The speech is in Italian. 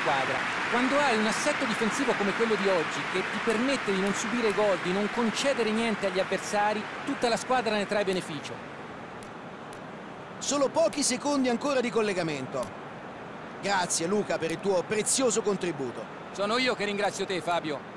squadra. Quando hai un assetto difensivo come quello di oggi, che ti permette di non subire gol, di non concedere niente agli avversari, tutta la squadra ne trae beneficio. Solo pochi secondi ancora di collegamento. Grazie Luca per il tuo prezioso contributo. Sono io che ringrazio te, Fabio.